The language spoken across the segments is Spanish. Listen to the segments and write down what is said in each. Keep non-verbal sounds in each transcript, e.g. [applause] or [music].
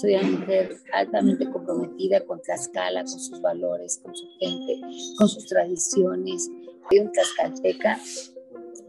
soy una mujer altamente comprometida con Tlaxcala, con sus valores, con su gente, con sus tradiciones. Soy un tlaxcalteca,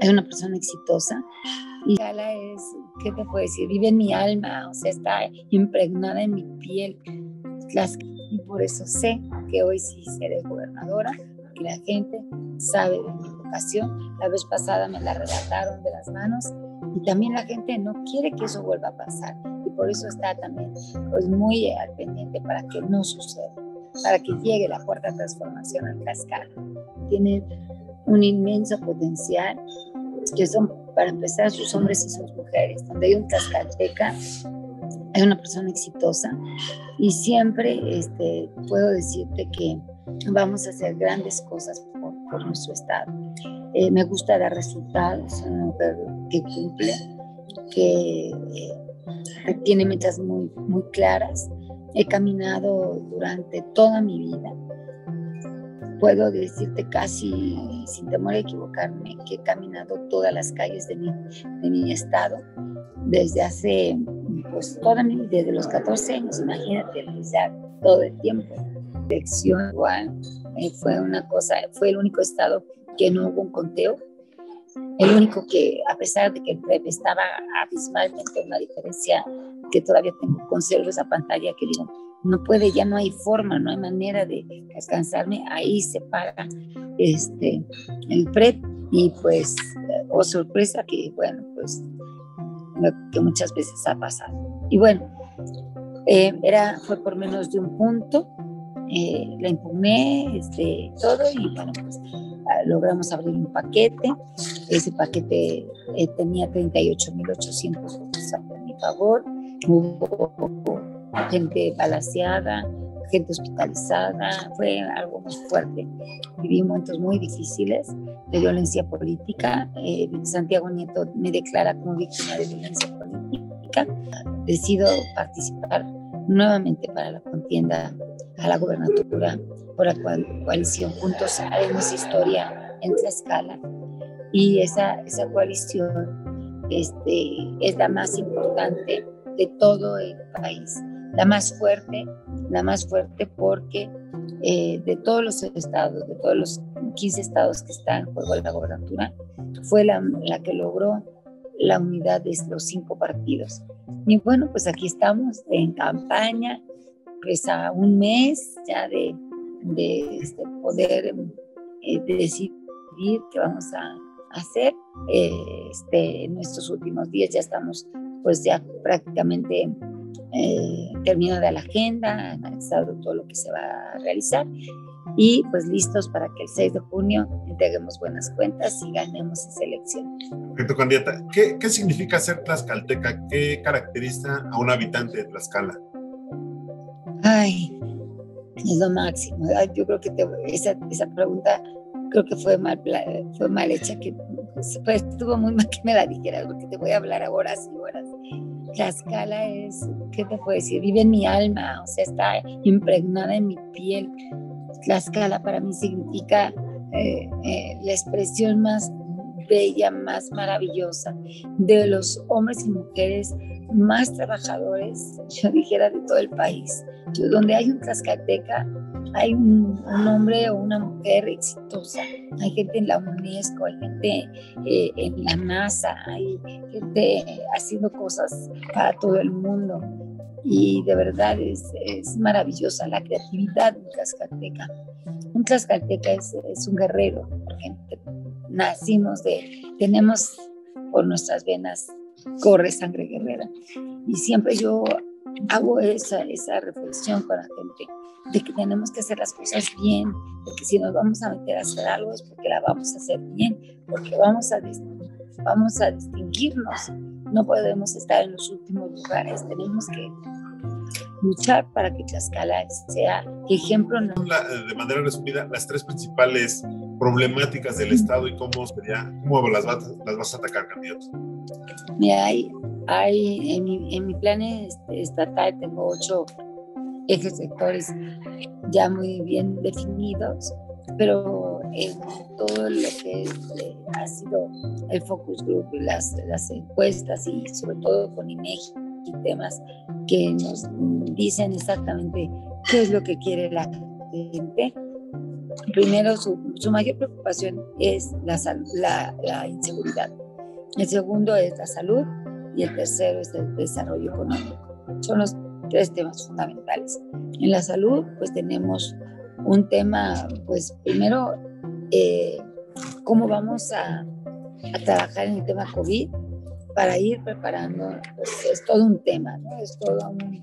es una persona exitosa y Tlaxcala es, ¿qué te puedo decir? Vive en mi alma, o sea, está impregnada en mi piel. Y por eso sé que hoy sí seré gobernadora, que la gente sabe de mi vocación. La vez pasada me la relataron de las manos y también la gente no quiere que eso vuelva a pasar y por eso está también pues, muy al pendiente para que no suceda, para que llegue la cuarta transformación al Tlaxcala. Tiene un inmenso potencial que son para empezar sus hombres y sus mujeres. Donde hay un tlaxcalteca, hay una persona exitosa y siempre este, puedo decirte que vamos a hacer grandes cosas por, por nuestro estado. Eh, me gusta dar resultados, una mujer que cumple, que, eh, tiene metas muy, muy claras. He caminado durante toda mi vida. Puedo decirte casi, sin temor a equivocarme, que he caminado todas las calles de mi, de mi estado desde hace, pues toda mi desde los 14 años, imagínate, ya todo el tiempo. Elección eh, fue una cosa, fue el único estado que no hubo un conteo. El único que, a pesar de que el PREP estaba abismalmente una diferencia que todavía tengo, conservo esa pantalla que digo, no puede, ya no hay forma, no hay manera de alcanzarme, ahí se paga este, el PREP y pues, oh sorpresa que, bueno, pues, lo que muchas veces ha pasado. Y bueno, eh, era, fue por menos de un punto, eh, la impugné, este, todo, y bueno, pues logramos abrir un paquete. Ese paquete eh, tenía 38.800 votos a mi favor. Hubo gente balaseada, gente hospitalizada. Fue algo muy fuerte. Viví momentos muy difíciles de violencia política. Eh, Santiago Nieto me declara como víctima de violencia política. Decido participar nuevamente para la contienda a la gobernatura por la coalición Juntos Haremos Historia en Tlaxcala. Y esa, esa coalición este, es la más importante de todo el país, la más fuerte, la más fuerte porque eh, de todos los estados, de todos los 15 estados que están en juego de la gobernatura, fue la, la que logró la unidad de los cinco partidos. Y bueno, pues aquí estamos en campaña, pues a un mes ya de de este, poder eh, decidir qué vamos a hacer. Eh, este, en estos últimos días ya estamos pues ya prácticamente eh, terminada la agenda, analizado todo lo que se va a realizar y pues listos para que el 6 de junio entreguemos buenas cuentas y ganemos esa elección. Perfecto, candidata. ¿Qué, qué significa ser tlaxcalteca? ¿Qué caracteriza a un habitante de Tlaxcala? Ay, es lo máximo. Yo creo que esa, esa pregunta creo que fue mal, fue mal hecha, que pues, estuvo muy mal que me la dijeras, porque te voy a hablar horas y horas. La escala es, ¿qué te puedo decir? Vive en mi alma, o sea, está impregnada en mi piel. La escala para mí significa eh, eh, la expresión más bella, más maravillosa de los hombres y mujeres más trabajadores, yo dijera, de todo el país. Yo, donde hay un Tlaxcalteca, hay un, hombre o una mujer exitosa. Hay gente en la UNESCO, hay gente eh, en la NASA, hay gente haciendo cosas para todo el mundo. Y de verdad es, es maravillosa la creatividad de un Tlaxcalteca. Un Tlaxcalteca es, es un guerrero, porque nacimos de, tenemos por nuestras venas corre sangre guerrera. Y siempre yo hago esa, esa reflexión con la gente de que tenemos que hacer las cosas bien, de que si nos vamos a meter a hacer algo es porque la vamos a hacer bien, porque vamos a, vamos a distinguirnos. No podemos estar en los últimos lugares, tenemos que luchar para que Tlaxcala sea ejemplo. de manera resumida, las tres principales problemáticas del Estado y cómo, sería, cómo las, vas, las vas a atacar, candidato. Mira, hay, hay en, mi, en mi plan estatal tengo ocho ejes sectores ya muy bien definidos, pero en todo lo que eh, ha sido el focus group, las, las encuestas y sobre todo con INEGI, aquí temas que nos dicen exactamente qué es lo que quiere la gente. Primero, su, mayor preocupación es la, la, la inseguridad. El segundo es la salud y el tercero es el desarrollo económico. Son los tres temas fundamentales. En la salud, pues tenemos un tema, pues primero, eh, cómo vamos a, a, trabajar en el tema COVID para ir preparando, pues es todo un tema, ¿no? es todo un,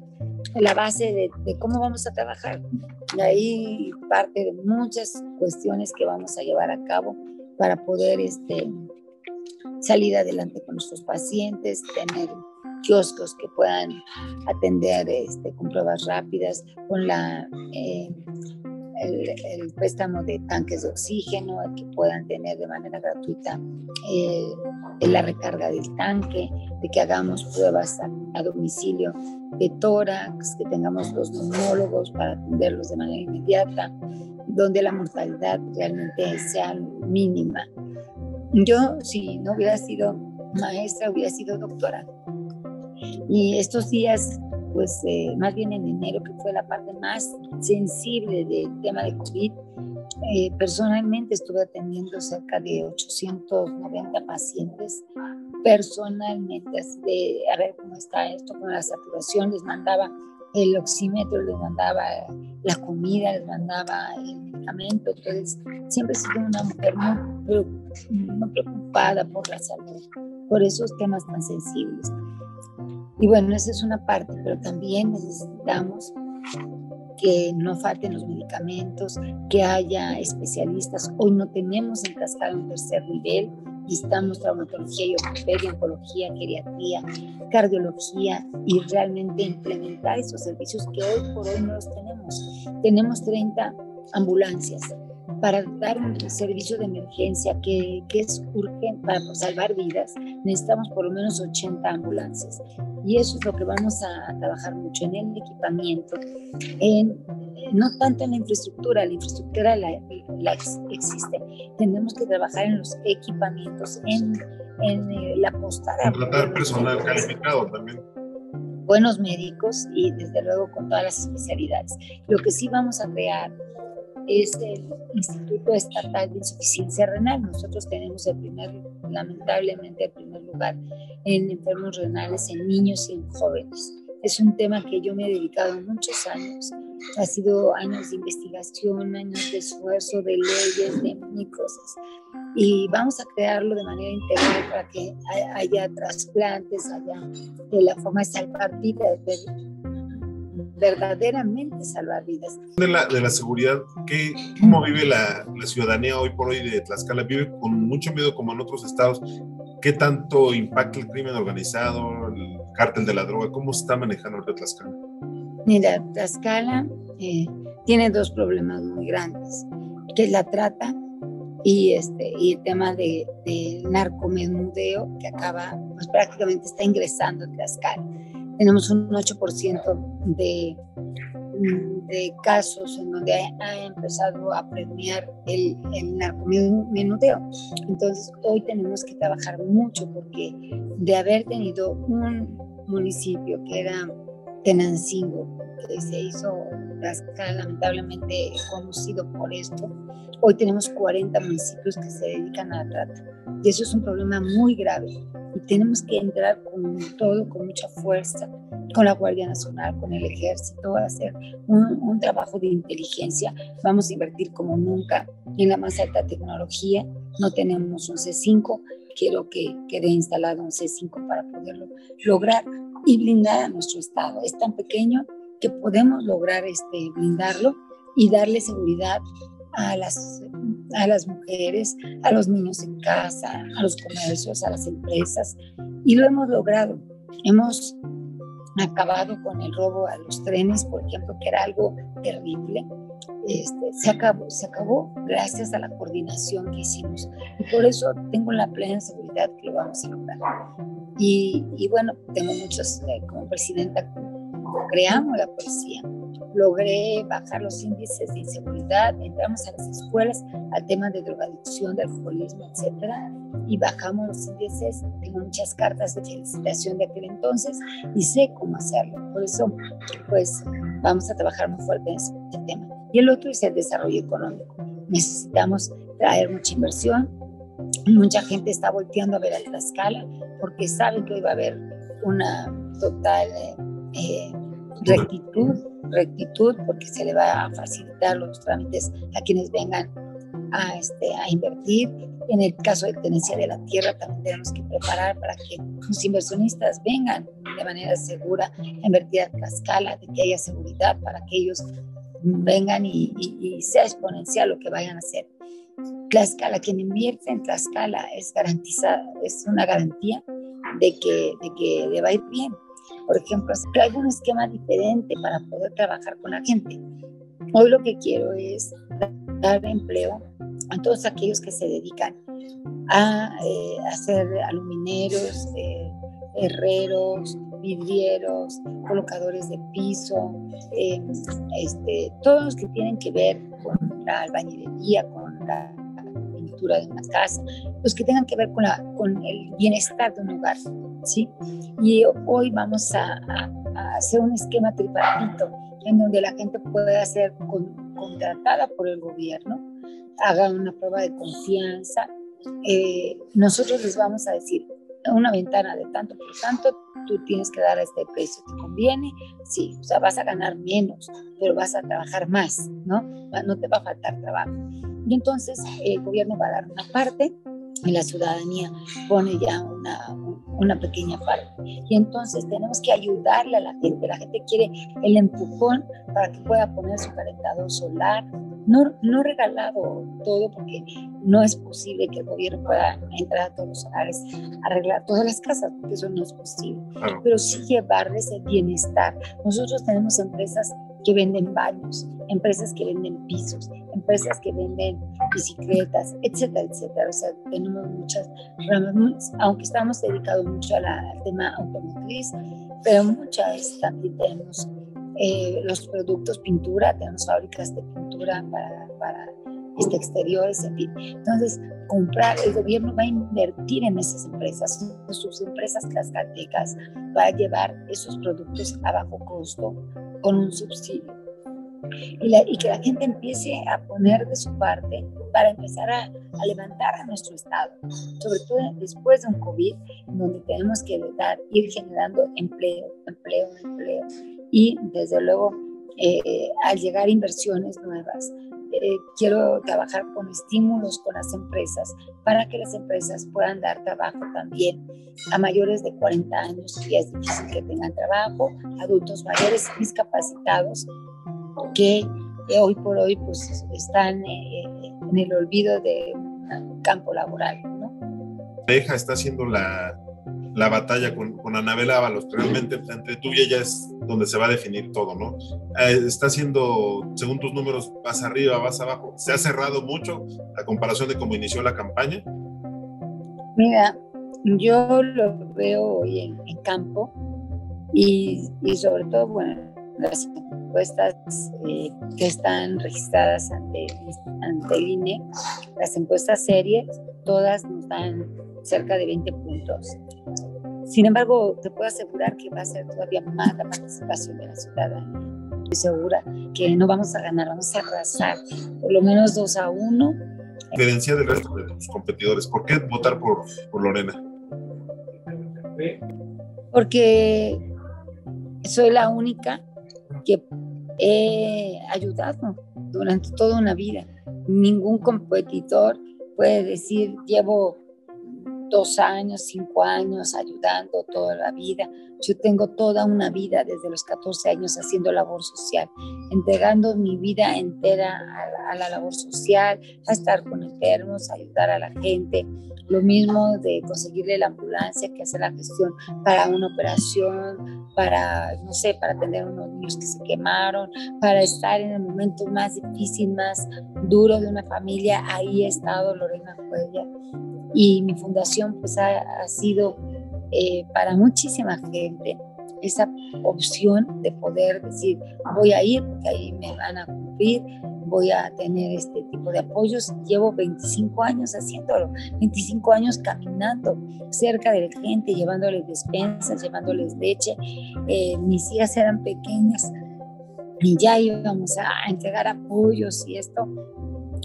la base de, de, cómo vamos a trabajar. De ahí parte de muchas cuestiones que vamos a llevar a cabo para poder este, salir adelante con nuestros pacientes, tener kioscos que puedan atender este, con pruebas rápidas, con la, eh, el, préstamo de tanques de oxígeno, que puedan tener de manera gratuita eh, la recarga del tanque, de que hagamos pruebas a, domicilio de tórax, que tengamos los neumólogos para atenderlos de manera inmediata, donde la mortalidad realmente sea mínima. Yo, si no hubiera sido maestra, hubiera sido doctora. Y estos días, pues eh, más bien en enero, que fue la parte más sensible del tema de COVID, eh, personalmente estuve atendiendo cerca de 890 pacientes personalmente, de a ver cómo está esto con la saturación, les mandaba el oxímetro, les mandaba la comida, les mandaba el medicamento. Entonces, siempre he sido una mujer muy, preocupada por la salud, por esos temas tan sensibles. Y bueno, esa es una parte, pero también necesitamos que no falten los medicamentos, que haya especialistas. Hoy no tenemos en Cascada un tercer nivel, necesitamos traumatología y ortopedia, oncología, geriatría, cardiología y realmente implementar esos servicios que hoy por hoy no los tenemos. Tenemos 30 ambulancias para dar un servicio de emergencia que, que es urgente para salvar vidas, necesitamos por lo menos 80 ambulancias. Y eso es lo que vamos a trabajar mucho en el equipamiento, en, no tanto en la infraestructura, la infraestructura la, la existe. Tenemos que trabajar en los equipamientos, en, en eh, la postada. Contratar personal calificado también buenos médicos y desde luego con todas las especialidades. Lo que sí vamos a crear es el Instituto Estatal de Insuficiencia Renal. Nosotros tenemos el primer, lamentablemente, el primer lugar en enfermos renales en niños y en jóvenes. Es un tema que yo me he dedicado muchos años. Ha sido años de investigación, años de esfuerzo, de leyes, de mil cosas. Y vamos a crearlo de manera integral para que haya trasplantes, haya de la forma de salvar vidas, verdaderamente salvar vidas. De la, de la seguridad, ¿qué, ¿cómo vive la, la, ciudadanía hoy por hoy de Tlaxcala? ¿Vive con mucho miedo como en otros estados? ¿Qué tanto impacta el crimen organizado, el cártel de la droga? ¿Cómo está manejando el Tlaxcala? Mira, Tlaxcala eh, tiene dos problemas muy grandes, que es la trata y, este, y el tema de, de narcomenudeo que acaba, pues prácticamente está ingresando a Tlaxcala tenemos un 8% de, de casos en donde ha, empezado a premiar el, el narcomenudeo. Entonces, hoy tenemos que trabajar mucho porque de haber tenido un municipio que era Tenancingo, que se hizo lamentablemente conocido por esto, hoy tenemos 40 municipios que se dedican a la trata. Y eso es un problema muy grave y tenemos que entrar con todo, con mucha fuerza, con la Guardia Nacional, con el Ejército, a hacer un, un, trabajo de inteligencia. Vamos a invertir como nunca en la más alta tecnología. No tenemos un C5, quiero que quede instalado un C5 para poderlo lograr y blindar a nuestro Estado. Es tan pequeño que podemos lograr este, blindarlo y darle seguridad a las, a las mujeres, a los niños en casa, a los comercios, a las empresas. Y lo hemos logrado. Hemos acabado con el robo a los trenes, por ejemplo, que era algo terrible. Este, se, acabó, se acabó gracias a la coordinación que hicimos. Y por eso tengo la plena seguridad que lo vamos a lograr. Y, y bueno, tengo muchos, eh, como presidenta, creamos la policía logré bajar los índices de inseguridad, entramos a las escuelas al tema de drogadicción, de alcoholismo, etcétera, y bajamos los índices. Tengo muchas cartas de felicitación de aquel entonces y sé cómo hacerlo. Por eso, pues vamos a trabajar muy fuerte en ese tema. Y el otro es el desarrollo económico. Necesitamos traer mucha inversión. Mucha gente está volteando a ver a Tlaxcala porque sabe que hoy va a haber una total eh, rectitud, rectitud, porque se le va a facilitar los trámites a quienes vengan a, este, a invertir. En el caso de tenencia de la tierra, también tenemos que preparar para que los inversionistas vengan de manera segura a invertir a Tlaxcala, de que haya seguridad para que ellos vengan y, y sea exponencial lo que vayan a hacer. Tlaxcala, quien invierte en Tlaxcala es garantizada, es una garantía de que, de que le va a ir bien. Por ejemplo, hay un esquema diferente para poder trabajar con la gente. Hoy lo que quiero es dar empleo a todos aquellos que se dedican a eh, hacer alumineros, eh, herreros, vidrieros, colocadores de piso, eh, este, todos los que tienen que ver con la albañilería, con la de una casa, los que tengan que ver con, la, con el bienestar de un hogar, ¿sí? Y hoy vamos a, hacer un esquema tripartito en donde la gente pueda ser contratada por el gobierno, haga una prueba de confianza. Eh, nosotros les vamos a decir, una ventana de tanto por tanto, tú tienes que dar este precio, ¿te conviene? Sí, o sea, vas a ganar menos, pero vas a trabajar más, ¿no? No te va a faltar trabajo. Y entonces el gobierno va a dar una parte y la ciudadanía pone ya una, una pequeña parte. Y entonces tenemos que ayudarle a la gente. La gente quiere el empujón para que pueda poner su calentador solar. No, no regalado todo porque no es posible que el gobierno pueda entrar a todos los hogares, arreglar todas las casas, porque eso no es posible. Pero sí llevarles el bienestar. Nosotros tenemos empresas que venden baños, empresas que venden pisos, empresas que venden bicicletas, etcétera, etcétera. O sea, tenemos muchas ramas, aunque estamos dedicados mucho al tema automotriz, pero muchas también tenemos eh, los productos pintura, tenemos fábricas de pintura para, para este, exteriores, en fin. Entonces, comprar, el gobierno va a invertir en esas empresas, sus empresas tlaxcaltecas, va a llevar esos productos a bajo costo con un subsidio. Y, que la gente empiece a poner de su parte para empezar a, levantar a nuestro Estado, sobre todo después de un COVID, donde tenemos que dar, ir generando empleo, empleo, empleo, y desde luego eh, al llegar inversiones nuevas, eh, quiero trabajar con estímulos con las empresas para que las empresas puedan dar trabajo también a mayores de 40 años, y es difícil que tengan trabajo, adultos mayores discapacitados que hoy por hoy pues están eh, en el olvido de un campo laboral. ¿no? Deja está haciendo la, la batalla con, con Anabel Ábalos, realmente entre tú y ella es donde se va a definir todo, ¿no? Eh, está haciendo, según tus números, vas arriba, vas abajo. ¿Se ha cerrado mucho la comparación de cómo inició la campaña? Mira, yo lo veo hoy en, campo y, y, sobre todo, bueno, las encuestas eh, que están registradas ante, ante el INE, las encuestas serias, todas nos dan cerca de 20 puntos. Sin embargo, te puedo asegurar que va a ser todavía más la participación de la ciudadanía. Estoy segura que no vamos a ganar, vamos a arrasar por lo menos 2 a 1. Diferencia del resto de los competidores, ¿por qué votar por, por Lorena? Porque soy la única que he ayudado durante toda una vida. Ningún competidor puede decir, llevo dos años, cinco años ayudando toda la vida. Yo tengo toda una vida desde los 14 años haciendo labor social, entregando mi vida entera a la, labor social, a estar con enfermos, a ayudar a la gente. Lo mismo de conseguirle la ambulancia, que hacer la gestión para una operación, para, no sé, para atender a unos niños que se quemaron, para estar en el momento más difícil, más duro de una familia. Ahí ha estado Lorena Cuella y mi fundación pues ha, sido eh, para muchísima gente esa opción de poder decir voy a ir porque ahí me van a cumplir, voy a tener este tipo de apoyos. Llevo 25 años haciéndolo, 25 años caminando cerca de la gente, llevándoles despensas, llevándoles leche. Eh, mis hijas eran pequeñas y ya íbamos a entregar apoyos y esto.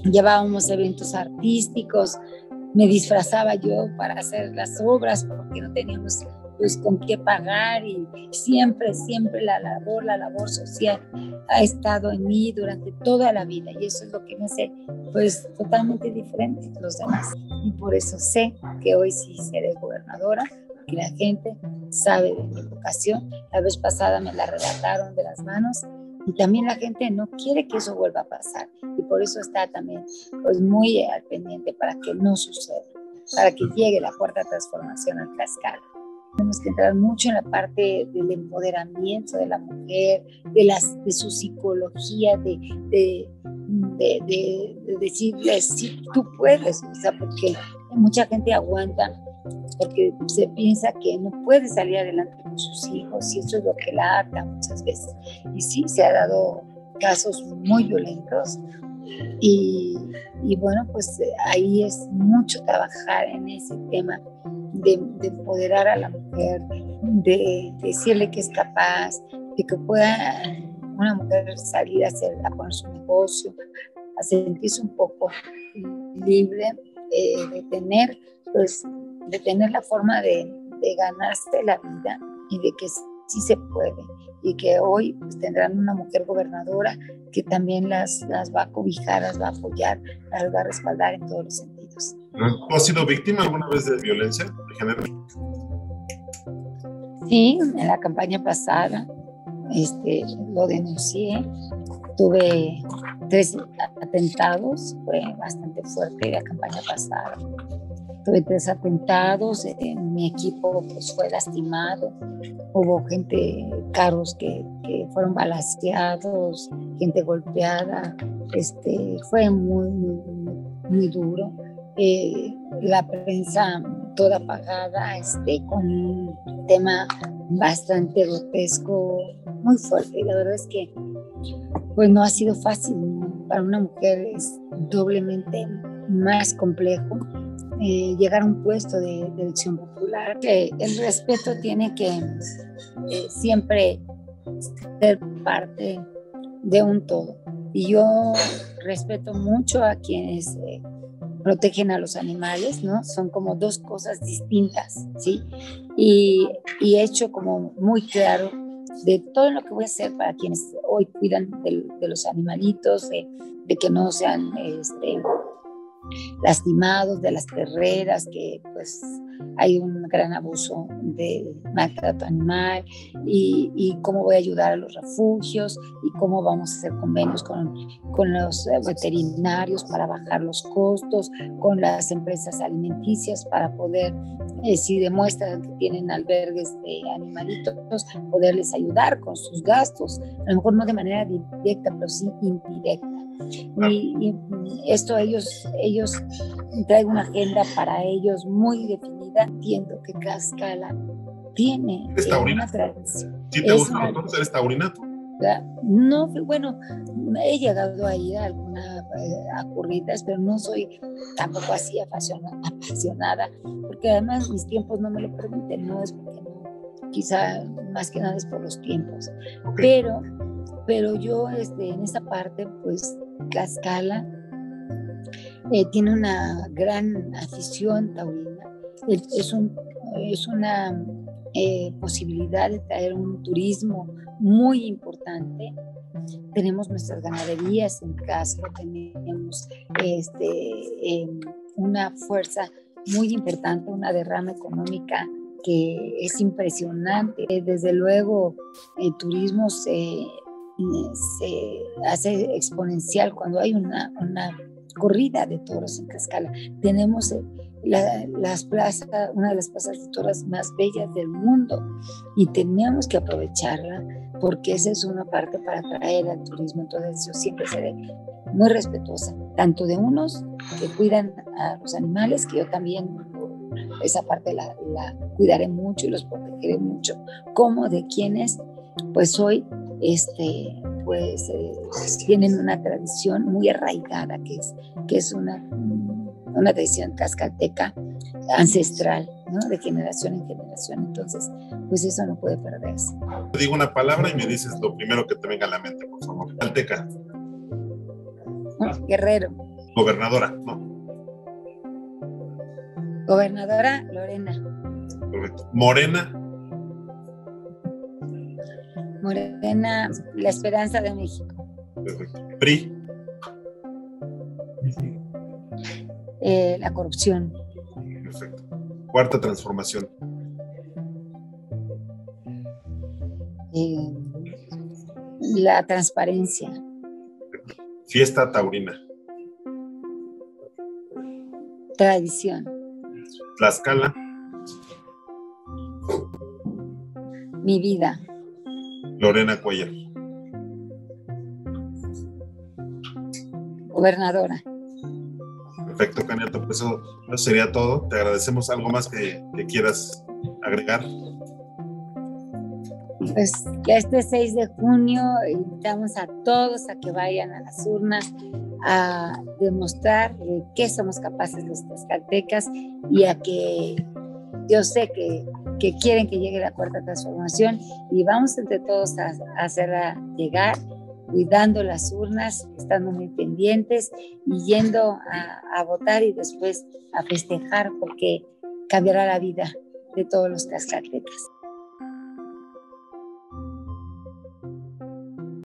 Llevábamos eventos artísticos, me disfrazaba yo para hacer las obras porque no teníamos pues con qué pagar y siempre, siempre la labor, la labor social ha estado en mí durante toda la vida y eso es lo que me hace pues totalmente diferente de los demás y por eso sé que hoy sí seré gobernadora que la gente sabe de mi vocación. La vez pasada me la relataron de las manos y también la gente no quiere que eso vuelva a pasar y por eso está también pues muy al pendiente para que no suceda, para que llegue la cuarta transformación al Tlaxcala. Tenemos que entrar mucho en la parte del empoderamiento de la mujer, de, las, de su psicología, de, de, de, de sí, tú puedes, o sea, porque mucha gente aguanta porque se piensa que no puede salir adelante con sus hijos y eso es lo que la ata muchas veces. Y sí, se ha dado casos muy violentos y, y bueno, pues ahí es mucho trabajar en ese tema de, empoderar a la mujer, de, decirle que es capaz, de que pueda una mujer salir a, hacer, a poner su negocio, a sentirse un poco libre, eh, de tener, pues, de tener la forma de, de, ganarse la vida y de que sí se puede y que hoy pues, tendrán una mujer gobernadora que también las, las va a cobijar, las va a apoyar, las va a respaldar en todos los sentidos. ¿Tú has sido víctima alguna vez de violencia de género? Sí, en la campaña pasada este, lo denuncié. Tuve tres atentados, fue bastante fuerte la campaña pasada. Tuve tres atentados, eh, mi equipo pues, fue lastimado, hubo gente, carros que, fueron balaseados, gente golpeada, este, fue muy, muy, muy duro eh, la prensa toda apagada, este, con un tema bastante grotesco, muy fuerte. Y la verdad es que pues no ha sido fácil. Para una mujer es doblemente más complejo eh, llegar a un puesto de, elección popular. Que el respeto tiene que eh, siempre ser parte de un todo. Y yo respeto mucho a quienes protegen a los animales, ¿no? Son como dos cosas distintas, ¿sí? Y, y he hecho como muy claro de todo lo que voy a hacer para quienes hoy cuidan de, de los animalitos, de, de, que no sean este, lastimados, de las terreras, que pues hay un gran abuso de maltrato animal y, y, cómo voy a ayudar a los refugios y cómo vamos a hacer convenios con, con los veterinarios para bajar los costos, con las empresas alimenticias para poder, eh, si demuestran que tienen albergues de animalitos, poderles ayudar con sus gastos, a lo mejor no de manera directa, pero sí indirecta. Y, esto ellos, ellos traigo una agenda para ellos muy definida. Entiendo que Cascala tiene ¿Eres una tradición. ¿Sí te gusta los ¿Eres taurinato? No, bueno, he llegado a ir a algunas eh, pero no soy tampoco así [laughs] apasionada, porque además mis tiempos no me lo permiten, no es porque no, quizá más que nada es por los tiempos. Pero, pero yo este, en esa parte, pues Cascala eh, tiene una gran afición taurina. Es, un, es una eh, posibilidad de traer un turismo muy importante. Tenemos nuestras ganaderías en Casco, tenemos este, em, una fuerza muy importante, una derrama económica que es impresionante. Desde luego, el turismo se hace exponencial cuando hay una, una corrida de toros en Cascala. Tenemos eh, las plazas, una de las plazas de toros más bellas del mundo y tenemos que aprovecharla porque esa es una parte para atraer al turismo. Entonces yo siempre seré muy respetuosa, tanto de unos que cuidan a los animales, que yo también esa parte la, la cuidaré mucho y los protegeré mucho, como de quienes pues hoy este, pues eh, tienen una tradición muy arraigada, que es, que es una, una tradición cascalteca ancestral, ¿no? De generación en generación. Entonces, pues eso no puede perderse. Te digo una palabra y me dices lo primero que te venga a la mente, por favor. Calteca. Guerrero. Gobernadora, ¿no? Gobernadora Lorena. Correcto. Morena. Morena, la esperanza de México. Perfecto. PRI. Eh, la corrupción. Perfecto. Cuarta transformación. Eh, la transparencia. Fiesta taurina. Tradición. Tlaxcala. Mi vida. Lorena Cuellar. Gobernadora. Perfecto, Caneto. Pues eso, eso sería todo. Te agradecemos algo más que, que quieras agregar. Pues ya este 6 de junio invitamos a todos a que vayan a las urnas a demostrar de qué somos capaces los tlaxcaltecas y a que yo sé que, que, quieren que llegue la cuarta transformación y vamos entre todos a, hacerla llegar cuidando las urnas, estando muy pendientes y yendo a, votar y después a festejar porque cambiará la vida de todos los tlaxcaltecas.